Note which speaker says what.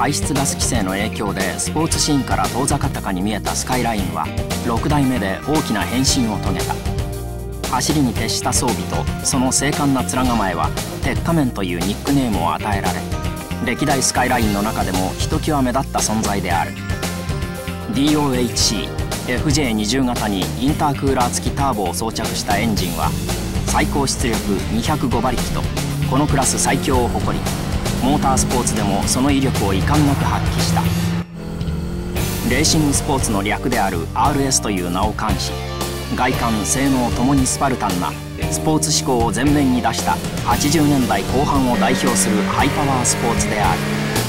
Speaker 1: 排出ガス規制の影響でスポーツシーンから遠ざかったかに見えたスカイラインは6代目で大きな変身を遂げた。走りに徹した装備とその精悍な面構えは鉄仮面というニックネームを与えられ歴代スカイラインの中でもひときわ目立った存在である。DOHC-FJ20 型にインタークーラー付きターボを装着したエンジンは最高出力205馬力とこのクラス最強を誇りースポーツでもその威力を遺憾なく発揮したレーシングスポーツの略である RS という名を冠し外観性能ともにスパルタンなスポーツ志向を前面に出した80年代後半を代表するハイパワースポーツである。